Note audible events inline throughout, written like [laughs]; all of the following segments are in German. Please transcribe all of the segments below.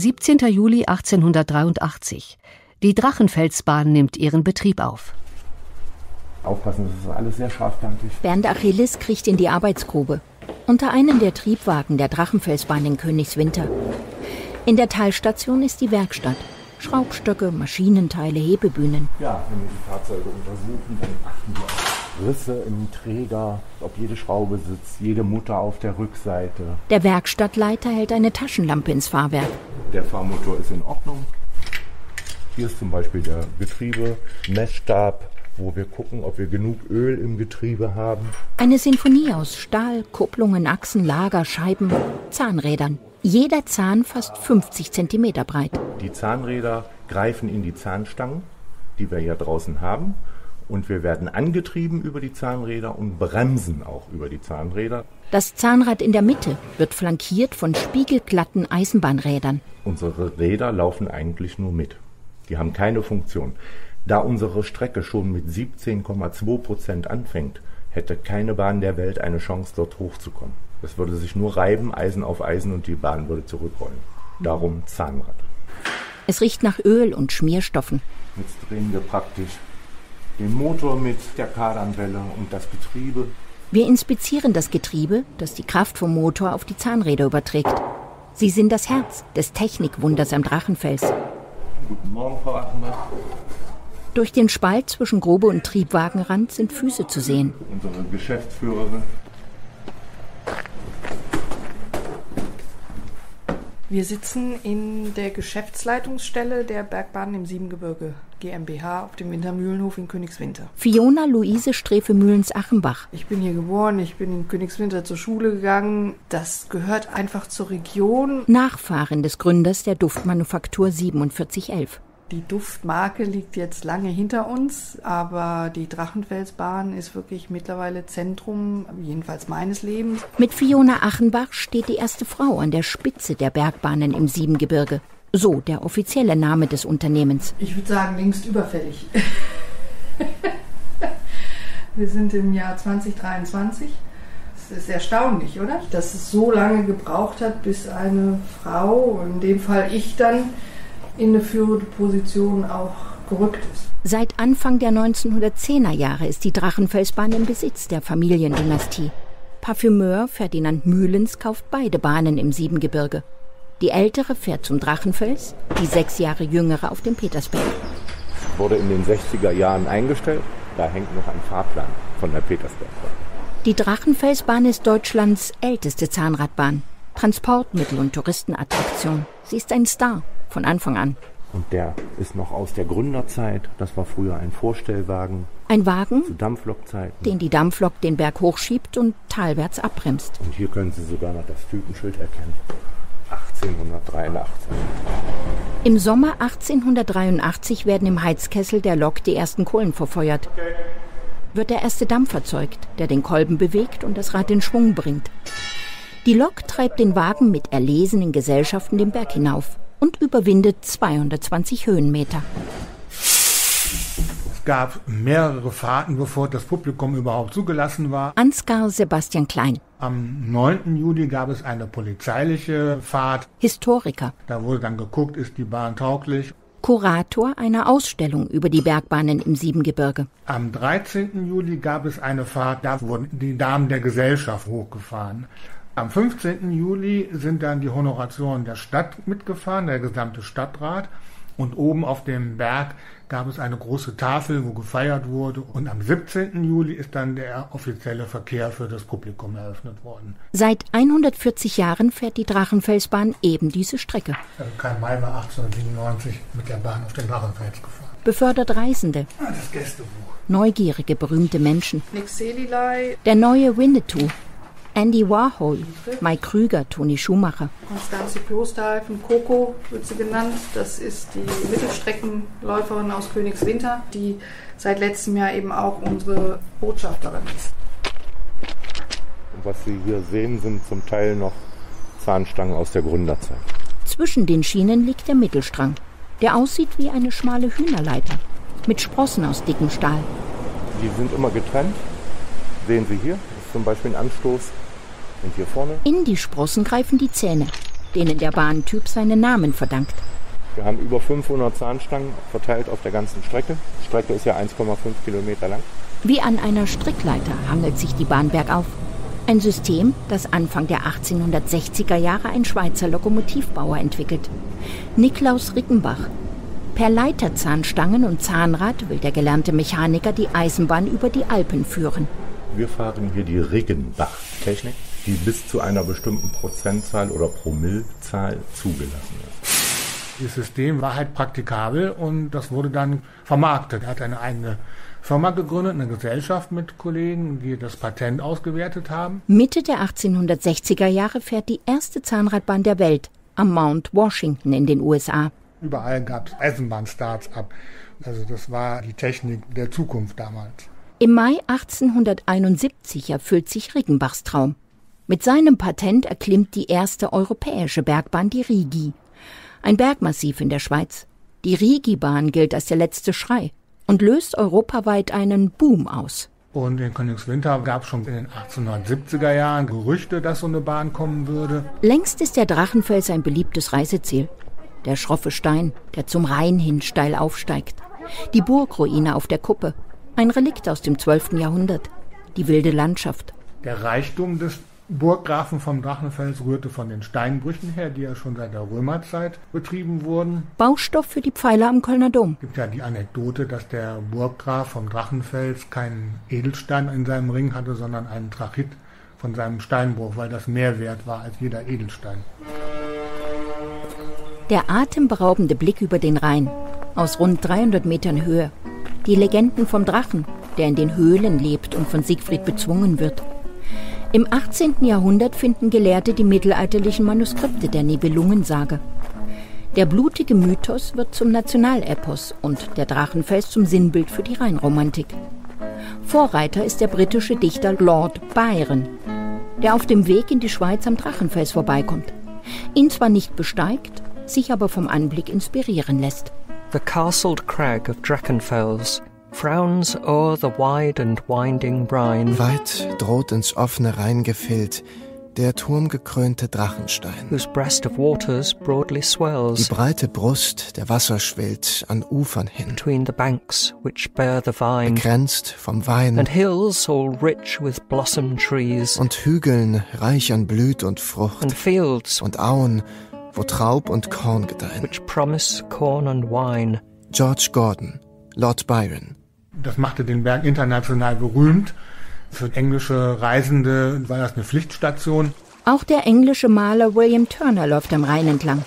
17. Juli 1883. Die Drachenfelsbahn nimmt ihren Betrieb auf. Aufpassen, das ist alles sehr scharfkantig. Bernd Achilles kriecht in die Arbeitsgrube. Unter einem der Triebwagen der Drachenfelsbahn in Königswinter. In der Teilstation ist die Werkstatt. Schraubstöcke, Maschinenteile, Hebebühnen. Ja, wenn wir die Fahrzeuge untersuchen, dann achten wir auf Risse im Träger, ob jede Schraube sitzt, jede Mutter auf der Rückseite. Der Werkstattleiter hält eine Taschenlampe ins Fahrwerk. Der Fahrmotor ist in Ordnung. Hier ist zum Beispiel der Getriebe-Messstab, wo wir gucken, ob wir genug Öl im Getriebe haben. Eine Sinfonie aus Stahl, Kupplungen, Achsen, Lager, Scheiben, Zahnrädern. Jeder Zahn fast 50 cm breit. Die Zahnräder greifen in die Zahnstangen, die wir ja draußen haben. Und wir werden angetrieben über die Zahnräder und bremsen auch über die Zahnräder. Das Zahnrad in der Mitte wird flankiert von spiegelglatten Eisenbahnrädern. Unsere Räder laufen eigentlich nur mit. Die haben keine Funktion. Da unsere Strecke schon mit 17,2 Prozent anfängt, hätte keine Bahn der Welt eine Chance, dort hochzukommen. Es würde sich nur reiben, Eisen auf Eisen und die Bahn würde zurückrollen. Darum Zahnrad. Es riecht nach Öl und Schmierstoffen. Jetzt drehen wir praktisch den Motor mit der Kardanwelle und das Getriebe. Wir inspizieren das Getriebe, das die Kraft vom Motor auf die Zahnräder überträgt. Sie sind das Herz des Technikwunders am Drachenfels. Guten Morgen, Frau Achenbach. Durch den Spalt zwischen Grube und Triebwagenrand sind Füße zu sehen. Unsere Geschäftsführerin. Wir sitzen in der Geschäftsleitungsstelle der Bergbahn im Siebengebirge GmbH auf dem Wintermühlenhof in Königswinter. Fiona Luise Strefe-Mühlens-Achenbach. Ich bin hier geboren, ich bin in Königswinter zur Schule gegangen. Das gehört einfach zur Region. Nachfahren des Gründers der Duftmanufaktur 4711. Die Duftmarke liegt jetzt lange hinter uns, aber die Drachenfelsbahn ist wirklich mittlerweile Zentrum, jedenfalls meines Lebens. Mit Fiona Achenbach steht die erste Frau an der Spitze der Bergbahnen im Siebengebirge. So der offizielle Name des Unternehmens. Ich würde sagen, längst überfällig. [laughs] Wir sind im Jahr 2023. Es ist erstaunlich, oder? Dass es so lange gebraucht hat, bis eine Frau, in dem Fall ich dann, in eine führende Position auch gerückt ist. Seit Anfang der 1910er Jahre ist die Drachenfelsbahn im Besitz der Familiendynastie. Parfümeur Ferdinand Mühlens kauft beide Bahnen im Siebengebirge. Die ältere fährt zum Drachenfels, die sechs Jahre jüngere auf dem Petersberg. Wurde in den 60er Jahren eingestellt. Da hängt noch ein Fahrplan von der Petersbergbahn. Die Drachenfelsbahn ist Deutschlands älteste Zahnradbahn. Transportmittel und Touristenattraktion. Sie ist ein Star von Anfang an. Und der ist noch aus der Gründerzeit. Das war früher ein Vorstellwagen. Ein Wagen, zu Dampflokzeiten. den die Dampflok den Berg hochschiebt und talwärts abbremst. Und hier können Sie sogar noch das Typenschild erkennen. 1883. Im Sommer 1883 werden im Heizkessel der Lok die ersten Kohlen verfeuert. Wird der erste Dampf erzeugt, der den Kolben bewegt und das Rad in Schwung bringt. Die Lok treibt den Wagen mit erlesenen Gesellschaften den Berg hinauf und überwindet 220 Höhenmeter. Es gab mehrere Fahrten, bevor das Publikum überhaupt zugelassen war. Ansgar Sebastian Klein, Am 9. Juli gab es eine polizeiliche Fahrt. Historiker, Da wurde dann geguckt, ist die Bahn tauglich. Kurator einer Ausstellung über die Bergbahnen im Siebengebirge. Am 13. Juli gab es eine Fahrt, da wurden die Damen der Gesellschaft hochgefahren. Am 15. Juli sind dann die Honorationen der Stadt mitgefahren, der gesamte Stadtrat. Und oben auf dem Berg gab es eine große Tafel, wo gefeiert wurde. Und am 17. Juli ist dann der offizielle Verkehr für das Publikum eröffnet worden. Seit 140 Jahren fährt die Drachenfelsbahn eben diese Strecke, Also Karl May war 1897 mit der Bahn auf den Drachenfels gefahren. befördert Reisende, Ah, das Gästebuch. neugierige, berühmte Menschen. Der neue Winnetou, Andy Warhol, Mike Krüger, Toni Schumacher. Konstanze Klosterhalfen, Coco wird sie genannt. Das ist die Mittelstreckenläuferin aus Königswinter, die seit letztem Jahr eben auch unsere Botschafterin ist. Und was Sie hier sehen, sind zum Teil noch Zahnstangen aus der Gründerzeit. Zwischen den Schienen liegt der Mittelstrang, der aussieht wie eine schmale Hühnerleiter mit Sprossen aus dickem Stahl. Die sind immer getrennt. Sehen Sie hier, zum Beispiel ein Anstoß. Und hier vorne, In die Sprossen greifen die Zähne. denen der Bahntyp seinen Namen verdankt. Wir haben über 500 Zahnstangen verteilt auf der ganzen Strecke. Die Strecke ist ja 1,5 Kilometer lang. Wie an einer Strickleiter hangelt sich die Bahn bergauf. Ein System, das Anfang der 1860er Jahre ein Schweizer Lokomotivbauer entwickelt. Niklaus Rickenbach. Per Leiterzahnstangen und Zahnrad will der gelernte Mechaniker die Eisenbahn über die Alpen führen. Wir fahren hier die Riggenbach-Technik, die bis zu einer bestimmten Prozentzahl oder Promillzahl zugelassen ist. Dieses System war halt praktikabel und das wurde dann vermarktet. Er hat eine eigene Firma gegründet, eine Gesellschaft mit Kollegen, die das Patent ausgewertet haben. Mitte der 1860er Jahre fährt die erste Zahnradbahn der Welt am Mount Washington in den USA. Überall gab es Eisenbahnstarts ab. Also das war die Technik der Zukunft damals. Im Mai 1871 erfüllt sich Riggenbachs Traum. Mit seinem Patent erklimmt die erste europäische Bergbahn die Rigi ein Bergmassiv in der Schweiz. Die Rigi-Bahn gilt als der letzte Schrei und löst europaweit einen Boom aus. Und in Königswinter gab es schon in den 1870er Jahren Gerüchte, dass so eine Bahn kommen würde. Längst ist der Drachenfels ein beliebtes Reiseziel. Der schroffe Stein, der zum Rhein hin steil aufsteigt. Die Burgruine auf der Kuppe. Ein Relikt aus dem 12. Jahrhundert. Die wilde Landschaft. Der Reichtum des Burggrafen vom Drachenfels rührte von den Steinbrüchen her, die ja schon seit der Römerzeit betrieben wurden. Baustoff für die Pfeiler am Kölner Dom. Es gibt ja die Anekdote, dass der Burggraf vom Drachenfels keinen Edelstein in seinem Ring hatte, sondern einen Trachit von seinem Steinbruch, weil das mehr wert war als jeder Edelstein. Der atemberaubende Blick über den Rhein aus rund 300 Metern Höhe. Die Legenden vom Drachen, der in den Höhlen lebt und von Siegfried bezwungen wird. Im 18. Jahrhundert finden Gelehrte die mittelalterlichen Manuskripte der Nibelungensage. Der blutige Mythos wird zum Nationalepos und der Drachenfels zum Sinnbild für die Rheinromantik. Vorreiter ist der britische Dichter Lord Byron, der auf dem Weg in die Schweiz am Drachenfels vorbeikommt. Ihn zwar nicht besteigt, sich aber vom Anblick inspirieren lässt. The castled crag of Drachenfels frowns o'er the wide and winding brine. Weit droht ins offene Rhein gefüllt der turmgekrönte Drachenstein, whose breast of waters broadly swells. Die breite Brust der Wasser schwillt an Ufern hin, between the banks which bear the vine, begrenzt vom Wein, and hills all rich with blossom trees, und Hügeln reich an Blüt und Frucht, and fields und Auen, wo Traub und Korn gedeihen, which promise corn and wine. George Gordon, Lord Byron. Das machte den Berg international berühmt. Für englische Reisende war das eine Pflichtstation. Auch der englische Maler William Turner läuft am Rhein entlang.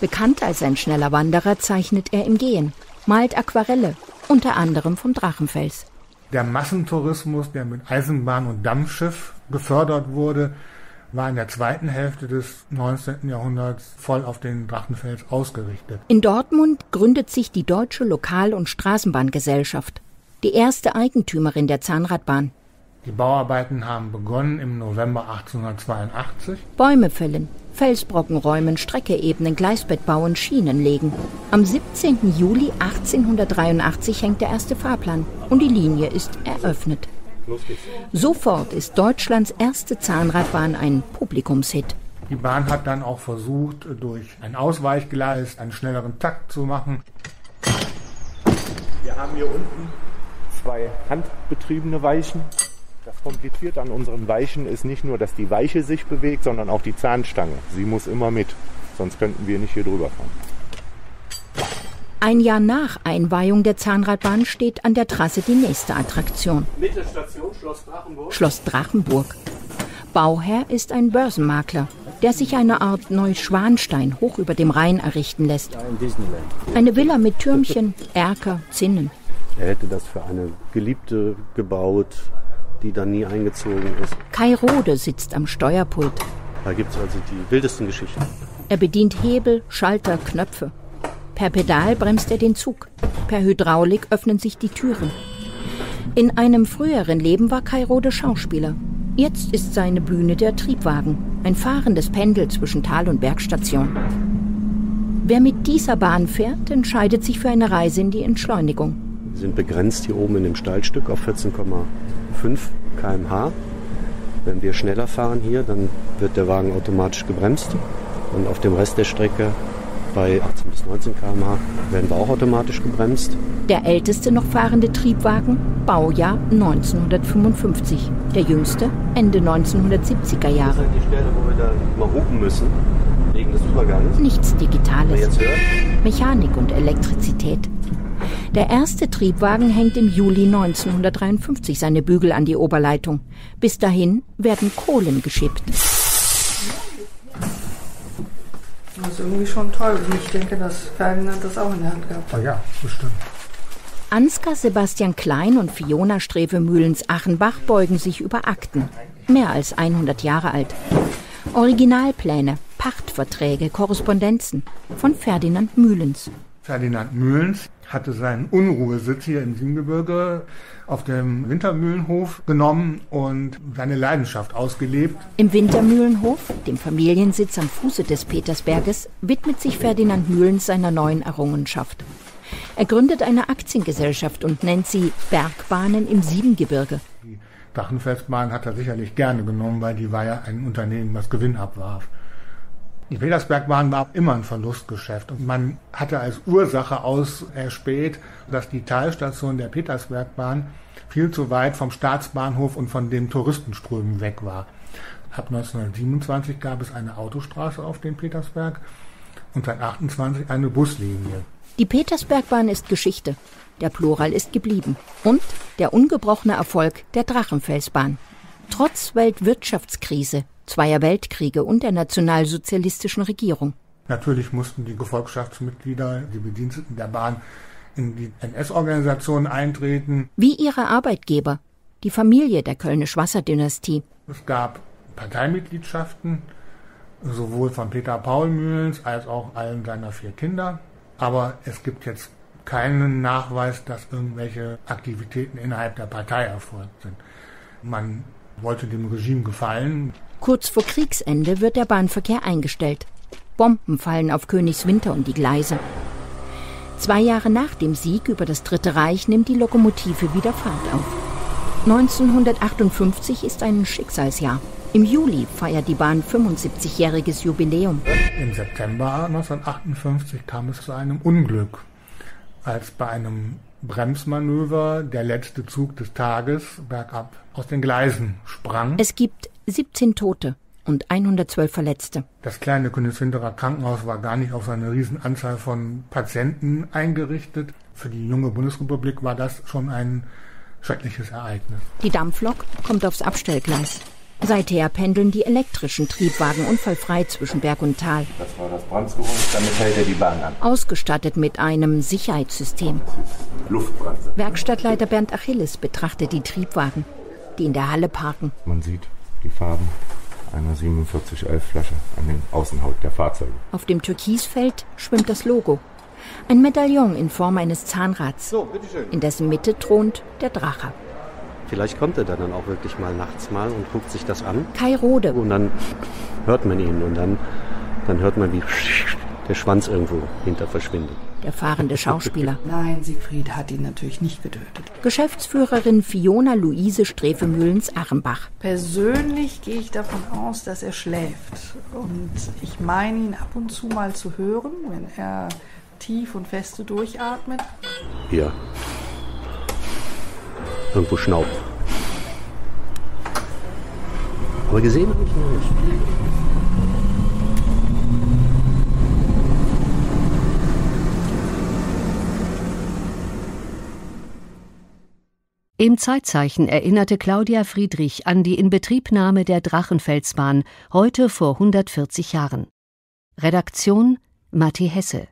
Bekannt als ein schneller Wanderer zeichnet er im Gehen, malt Aquarelle, unter anderem vom Drachenfels. Der Massentourismus, der mit Eisenbahn und Dampfschiff gefördert wurde, war in der zweiten Hälfte des 19. Jahrhunderts voll auf den Drachenfels ausgerichtet. In Dortmund gründet sich die Deutsche Lokal- und Straßenbahngesellschaft die erste Eigentümerin der Zahnradbahn. Die Bauarbeiten haben begonnen im November 1882. Bäume fällen, Felsbrocken räumen, Strecke ebnen, Gleisbett bauen, Schienen legen. Am 17. Juli 1883 hängt der erste Fahrplan und die Linie ist eröffnet. Sofort ist Deutschlands erste Zahnradbahn ein Publikumshit. Die Bahn hat dann auch versucht, durch ein Ausweichgleis einen schnelleren Takt zu machen. Wir haben hier unten zwei handbetriebene Weichen. Das Komplizierte an unseren Weichen ist nicht nur, dass die Weiche sich bewegt, sondern auch die Zahnstange. Sie muss immer mit, sonst könnten wir nicht hier drüber fahren. Ein Jahr nach Einweihung der Zahnradbahn steht an der Trasse die nächste Attraktion. Mittelstation Schloss Drachenburg. Schloss Drachenburg. Bauherr ist ein Börsenmakler, der sich eine Art Neuschwanstein hoch über dem Rhein errichten lässt. Eine Villa mit Türmchen, Erker, Zinnen. Er hätte das für eine Geliebte gebaut, die dann nie eingezogen ist. Kai Rode sitzt am Steuerpult. Da gibt es also die wildesten Geschichten. Er bedient Hebel, Schalter, Knöpfe. Per Pedal bremst er den Zug. Per Hydraulik öffnen sich die Türen. In einem früheren Leben war Kai Rode Schauspieler. Jetzt ist seine Bühne der Triebwagen, ein fahrendes Pendel zwischen Tal- und Bergstation. Wer mit dieser Bahn fährt, entscheidet sich für eine Reise in die Entschleunigung. Wir sind begrenzt hier oben in dem Steilstück auf 14,5 km/h. Wenn wir schneller fahren hier, dann wird der Wagen automatisch gebremst Und auf dem Rest der Strecke bei 18 bis 19 km/h werden wir auch automatisch gebremst. Der älteste noch fahrende Triebwagen, Baujahr 1955. Der jüngste Ende 1970er Jahre. Das ist die Stelle, wo wir da mal hupen müssen, wegen des Übergangs. Nichts Digitales. Mechanik und Elektrizität. Der erste Triebwagen hängt im Juli 1953 seine Bügel an die Oberleitung. Bis dahin werden Kohlen geschippt. Das ist irgendwie schon toll. Und ich denke, dass Ferdinand das auch in der Hand gehabt hat. Oh ja, bestimmt. Ansgar Sebastian Klein und Fiona Streve-Mühlens-Achenbach beugen sich über Akten. Mehr als 100 Jahre alt. Originalpläne, Pachtverträge, Korrespondenzen von Ferdinand Mühlens. Ferdinand Mühlens hatte seinen Unruhesitz hier im Siebengebirge auf dem Wintermühlenhof genommen und seine Leidenschaft ausgelebt. Im Wintermühlenhof, dem Familiensitz am Fuße des Petersberges, widmet sich Ferdinand Mühlens seiner neuen Errungenschaft. Er gründet eine Aktiengesellschaft und nennt sie Bergbahnen im Siebengebirge. Die Drachenfelsbahn hat er sicherlich gerne genommen, weil die war ja ein Unternehmen, was Gewinn abwarf. Die Petersbergbahn war immer ein Verlustgeschäft und man hatte als Ursache auserspäht, dass die Talstation der Petersbergbahn viel zu weit vom Staatsbahnhof und von den Touristenströmen weg war. Ab 1927 gab es eine Autostraße auf dem Petersberg und seit 28 eine Buslinie. Die Petersbergbahn ist Geschichte. Der Plural ist geblieben. Und der ungebrochene Erfolg der Drachenfelsbahn. Trotz Weltwirtschaftskrise zweier Weltkriege und der nationalsozialistischen Regierung. Natürlich mussten die Gefolgschaftsmitglieder, die Bediensteten der Bahn in die NS-Organisation eintreten. Wie ihre Arbeitgeber, die Familie der Kölnisch-Wasser-Dynastie. Es gab Parteimitgliedschaften, sowohl von Peter Paul Mühlens als auch allen seiner vier Kinder. Aber es gibt jetzt keinen Nachweis, dass irgendwelche Aktivitäten innerhalb der Partei erfolgt sind. Man wollte dem Regime gefallen. Kurz vor Kriegsende wird der Bahnverkehr eingestellt. Bomben fallen auf Königswinter und die Gleise. Zwei Jahre nach dem Sieg über das Dritte Reich nimmt die Lokomotive wieder Fahrt auf. 1958 ist ein Schicksalsjahr. Im Juli feiert die Bahn 75-jähriges Jubiläum. Im September 1958 kam es zu einem Unglück, als bei einem Bremsmanöver der letzte Zug des Tages bergab aus den Gleisen sprang. Es gibt 17 Tote und 112 Verletzte. Das kleine Königswinterer Krankenhaus war gar nicht auf eine Riesenanzahl von Patienten eingerichtet. Für die junge Bundesrepublik war das schon ein schreckliches Ereignis. Die Dampflok kommt aufs Abstellgleis. Seither pendeln die elektrischen Triebwagen unfallfrei zwischen Berg und Tal. Das war das Bremsgeräusch, damit hält er die Bahn an. Ausgestattet mit einem Sicherheitssystem. Luftbremse. Werkstattleiter Bernd Achilles betrachtet die Triebwagen, die in der Halle parken. Man sieht die Farben einer 4711 Flasche an den Außenhaut der Fahrzeuge. Auf dem Türkisfeld schwimmt das Logo. Ein Medaillon in Form eines Zahnrads. So, in dessen Mitte thront der Drache. Vielleicht kommt er dann auch wirklich mal nachts mal und guckt sich das an. Kai Rode. Und dann hört man ihn und dann, dann hört man, wie der Schwanz irgendwo hinter verschwindet. Der fahrende Schauspieler. [laughs] Nein, Siegfried hat ihn natürlich nicht getötet. Geschäftsführerin Fiona Luise Strefemühlens-Achenbach. Persönlich gehe ich davon aus, dass er schläft. Und ich meine ihn ab und zu mal zu hören, wenn er tief und feste durchatmet. Ja, irgendwo schnaubt. Aber gesehen habe ich ihn nicht. Im Zeitzeichen erinnerte Claudia Friedrich an die Inbetriebnahme der Drachenfelsbahn heute vor 140 Jahren. Redaktion Matti Hesse